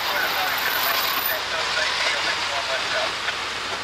That's where I'm going to the main deck, those 18 on this one, let's go.